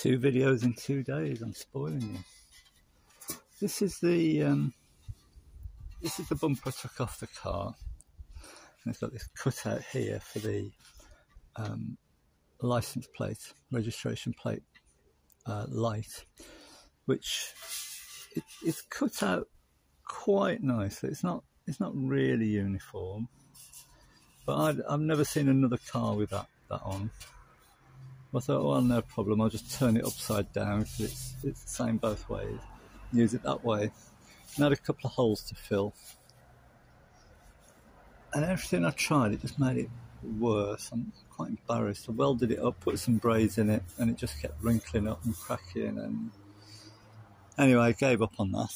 Two videos in two days. I'm spoiling you. This is the um, this is the bumper I took off the car. And it's got this cutout here for the um, license plate, registration plate uh, light, which it, it's cut out quite nicely. It's not it's not really uniform, but i have never seen another car with that that on. I thought, well, no problem. I'll just turn it upside down because it's it's the same both ways. Use it that way. And had a couple of holes to fill, and everything I tried, it just made it worse. I'm quite embarrassed. I welded it up, put some braids in it, and it just kept wrinkling up and cracking. And anyway, I gave up on that.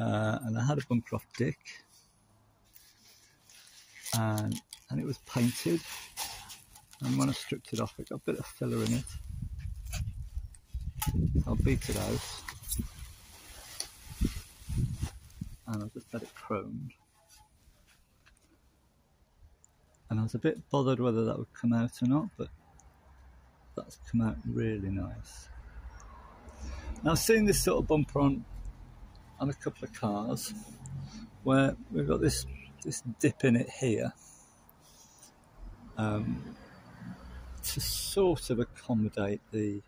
Uh, and I had a bumper off Dick, and and it was painted and when I stripped it off it got a bit of filler in it. I'll beat it out. And I'll just let it chromed and I was a bit bothered whether that would come out or not but that's come out really nice. Now I've seen this sort of bumper on on a couple of cars where we've got this this dip in it here. Um, to sort of accommodate the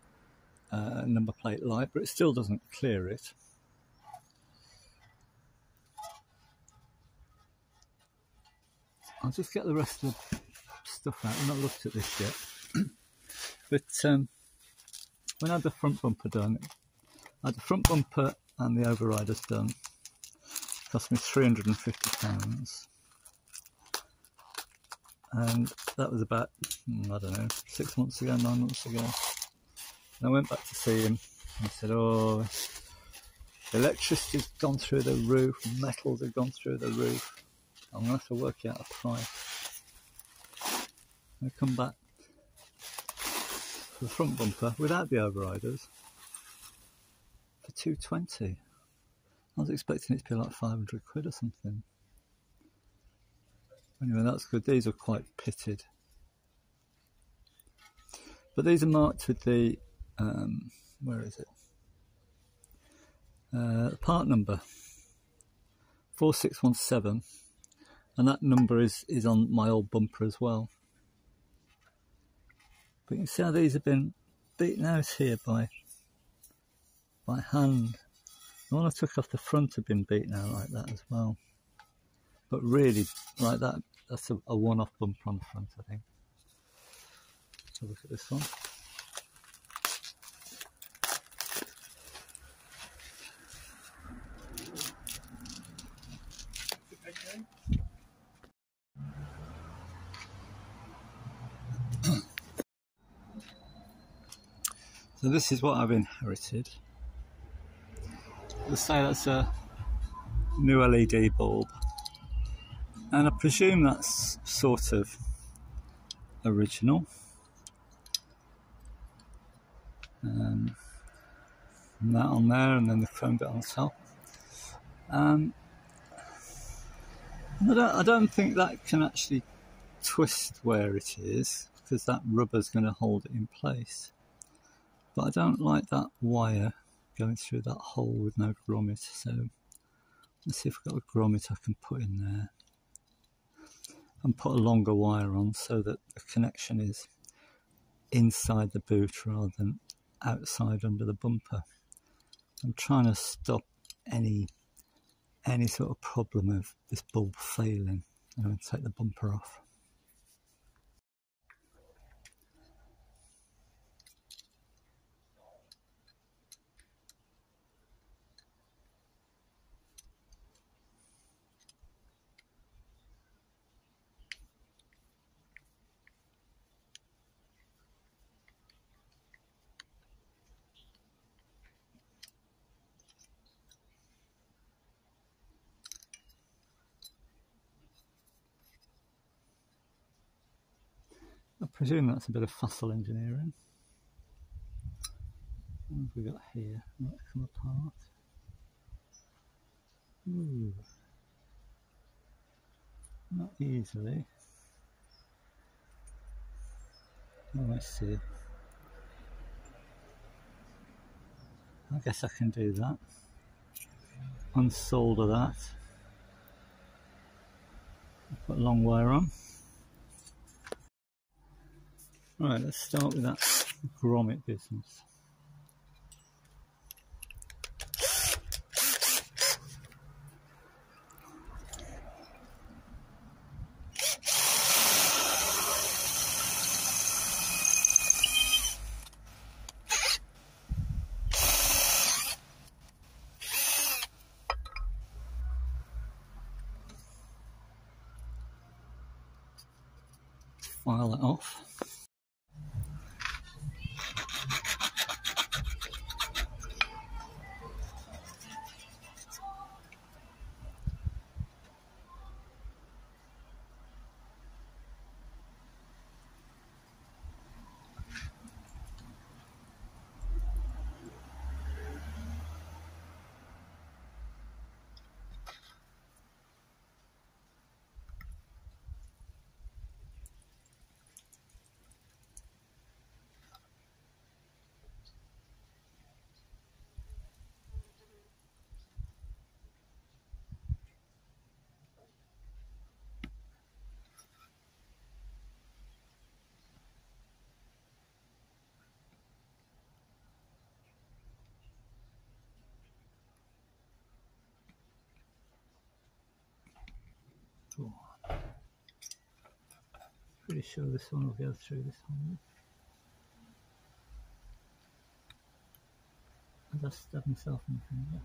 uh, number plate light, but it still doesn't clear it. I'll just get the rest of the stuff out. I've not looked at this yet. but um, when I had the front bumper done, I had the front bumper and the overriders done. It cost me £350 and that was about hmm, I don't know six months ago, nine months ago. And I went back to see him and said, "Oh, electricity's gone through the roof, metals have gone through the roof. I'm gonna have to work out a price." I come back for the front bumper without the overriders for two twenty. I was expecting it to be like five hundred quid or something. Anyway, that's good. These are quite pitted. But these are marked with the, um, where is it? Uh, part number 4617 and that number is, is on my old bumper as well. But you can see how these have been beaten out here by by hand. The one I took off the front had been beaten out like that as well. But really, like that that's a, a one-off bumper on the front, I think. So look at this one. So this is what I've inherited. Let's say that's a new LED bulb and I presume that's sort of original. Um, that on there, and then the chrome bit on top. Um, I, don't, I don't think that can actually twist where it is because that rubber is going to hold it in place. But I don't like that wire going through that hole with no grommet. So let's see if I've got a grommet I can put in there and put a longer wire on so that the connection is inside the boot rather than outside under the bumper. I'm trying to stop any any sort of problem of this bulb failing. I'm going to take the bumper off. I presume that's a bit of fossil engineering. What have we got here? Maxima part. Ooh. Not easily. Oh, I see. I guess I can do that. Unsolder that. Put long wire on. Right, let's start with that grommet business. file it off. Pretty sure this one will go through this one. I just stabbed myself in the finger.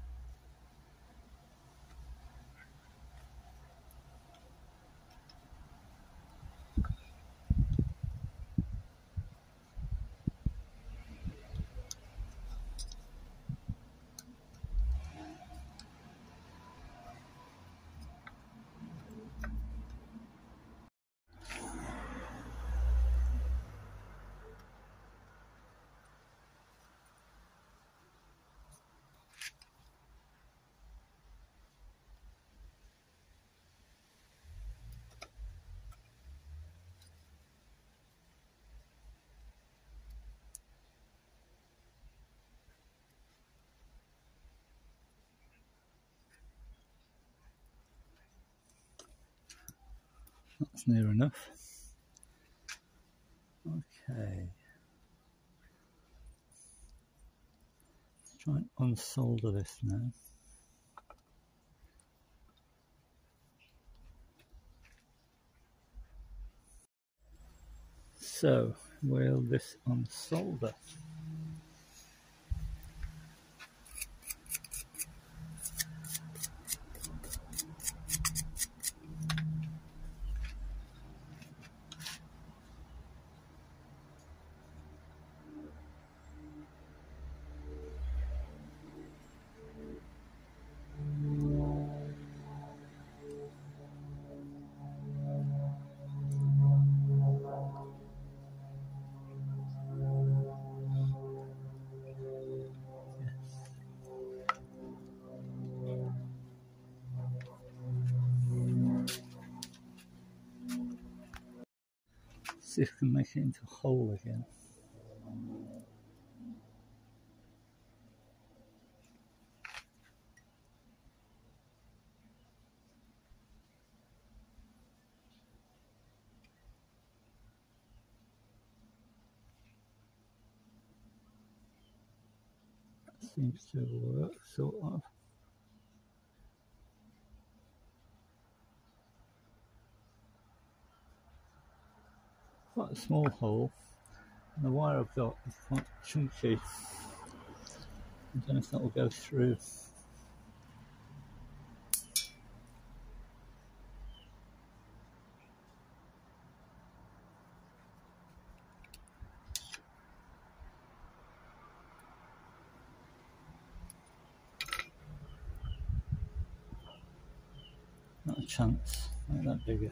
That's near enough. Okay. Let's try and unsolder this now. So, will this unsolder? See if we can make it into a hole again. Seems to work, sort of. Quite a small hole and the wire I've got is quite chunky. I don't know if that will go through. Chance, make that bigger.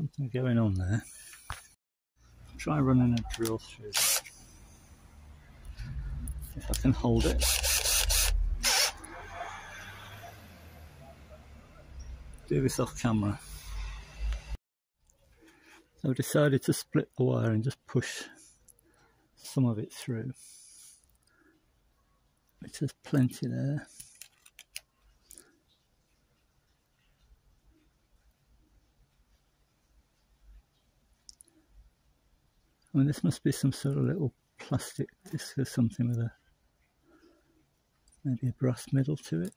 Something going on there. Try running a drill through that. if I can hold it. Do this off camera. So I decided to split the wire and just push some of it through. Which there's plenty there. I mean, this must be some sort of little plastic disc or something with a maybe a brass middle to it.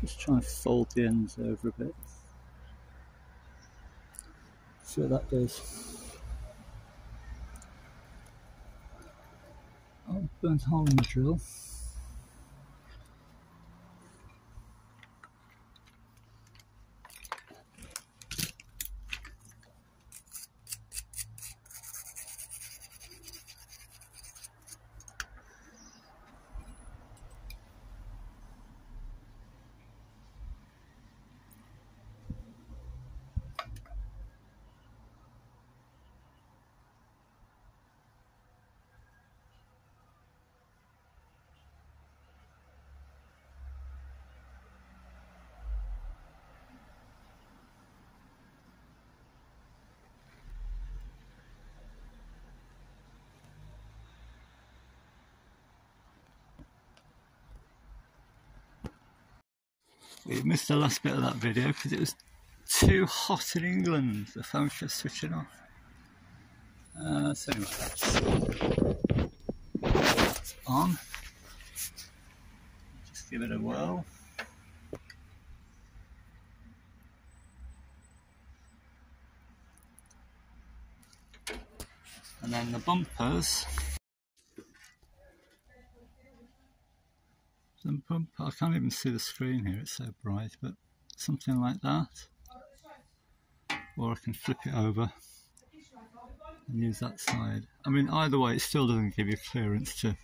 Just try and fold the ends over a bit. See what that does. Oh, burnt hole in the drill. We missed the last bit of that video because it was too hot in England. The phone just switching off. Uh, so anyway, that's on. Just give it a whirl. And then the bumpers Some pump, I can't even see the screen here, it's so bright, but something like that. Or I can flip it over and use that side. I mean, either way, it still doesn't give you clearance to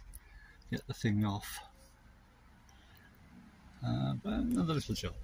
get the thing off. Uh, but another little job.